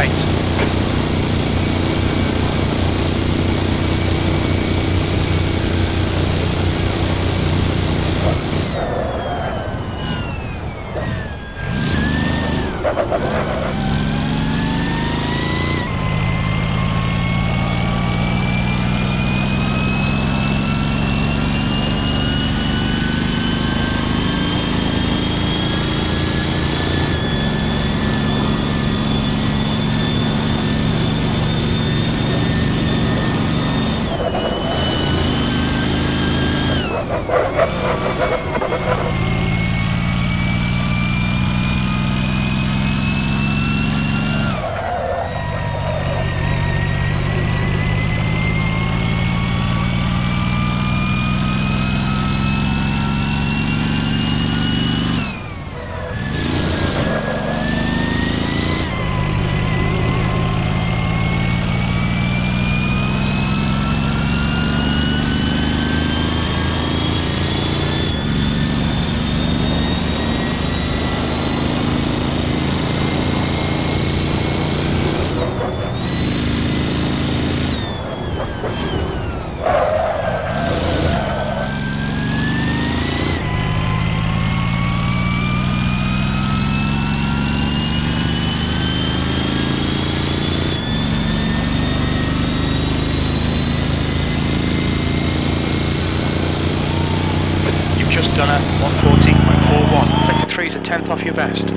Eight. Done a 114.41. Sector 3 is a tenth off your best.